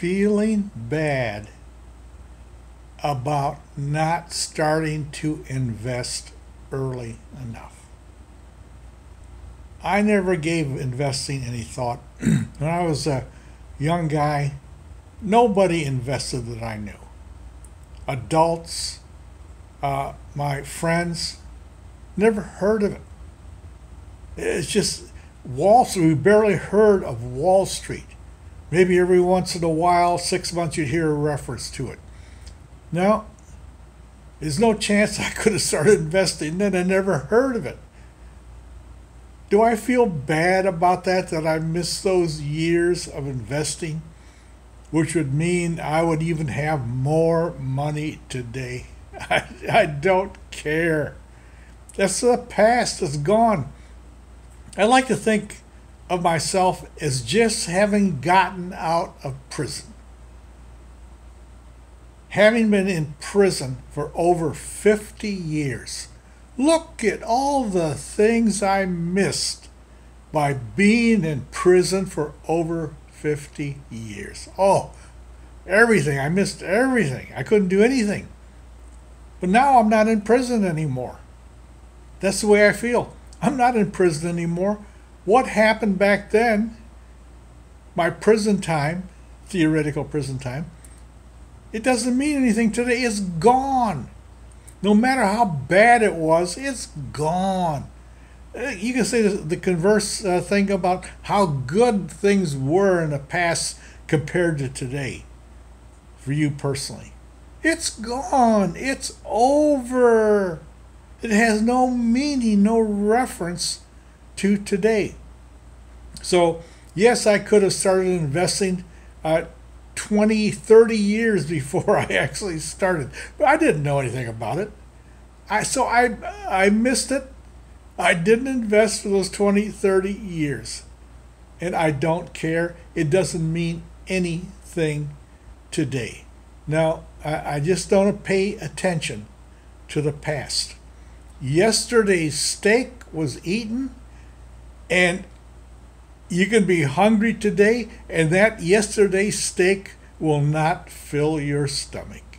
feeling bad about not starting to invest early enough. I never gave investing any thought. when I was a young guy, nobody invested that I knew. Adults, uh, my friends, never heard of it. It's just Wall Street. We barely heard of Wall Street. Maybe every once in a while, six months, you'd hear a reference to it. Now, there's no chance I could have started investing then. I never heard of it. Do I feel bad about that, that I missed those years of investing, which would mean I would even have more money today? I, I don't care. That's the past, it's gone. I like to think of myself as just having gotten out of prison. Having been in prison for over 50 years, look at all the things I missed by being in prison for over 50 years. Oh, everything. I missed everything. I couldn't do anything. But now I'm not in prison anymore. That's the way I feel. I'm not in prison anymore what happened back then, my prison time, theoretical prison time, it doesn't mean anything today. It's gone. No matter how bad it was, it's gone. Uh, you can say the converse uh, thing about how good things were in the past compared to today for you personally. It's gone. It's over. It has no meaning, no reference to today. So, yes, I could have started investing uh, 20, 30 years before I actually started, but I didn't know anything about it. I, so I, I missed it. I didn't invest for those 20, 30 years. And I don't care. It doesn't mean anything today. Now, I, I just don't pay attention to the past. Yesterday's steak was eaten and you can be hungry today, and that yesterday's steak will not fill your stomach.